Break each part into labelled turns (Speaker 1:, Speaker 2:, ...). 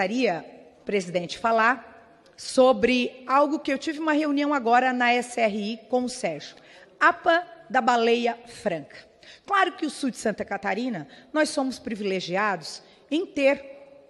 Speaker 1: gostaria, presidente, falar sobre algo que eu tive uma reunião agora na SRI com o Sérgio. APA da baleia franca. Claro que o sul de Santa Catarina, nós somos privilegiados em ter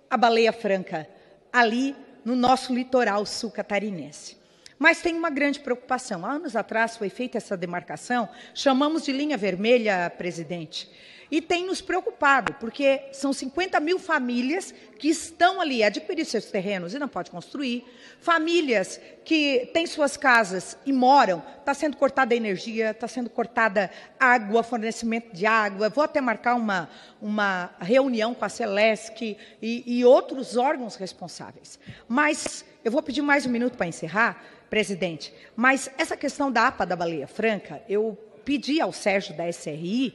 Speaker 1: a baleia franca ali no nosso litoral sul catarinense. Mas tem uma grande preocupação. Há anos atrás foi feita essa demarcação, chamamos de linha vermelha, presidente e tem nos preocupado, porque são 50 mil famílias que estão ali, adquirir seus terrenos e não pode construir, famílias que têm suas casas e moram, está sendo cortada energia, está sendo cortada água, fornecimento de água. Vou até marcar uma, uma reunião com a Celesc e, e outros órgãos responsáveis. Mas eu vou pedir mais um minuto para encerrar, presidente. Mas essa questão da APA da Baleia Franca, eu pedi ao Sérgio da SRI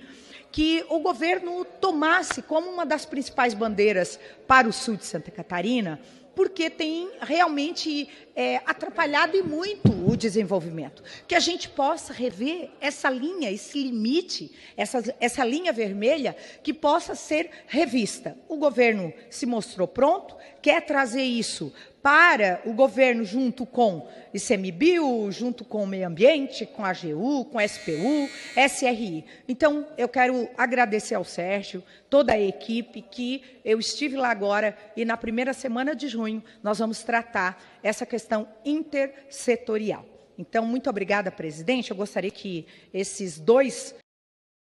Speaker 1: que o governo tomasse como uma das principais bandeiras para o sul de Santa Catarina, porque tem realmente é, atrapalhado e muito o desenvolvimento. Que a gente possa rever essa linha, esse limite, essa, essa linha vermelha, que possa ser revista. O governo se mostrou pronto, quer trazer isso para o governo, junto com ICMBio, junto com o meio ambiente, com a AGU, com a SPU, SRI. Então, eu quero agradecer ao Sérgio, toda a equipe, que eu estive lá agora e na primeira semana de junho nós vamos tratar essa questão intersetorial. Então, muito obrigada, presidente. Eu gostaria que esses dois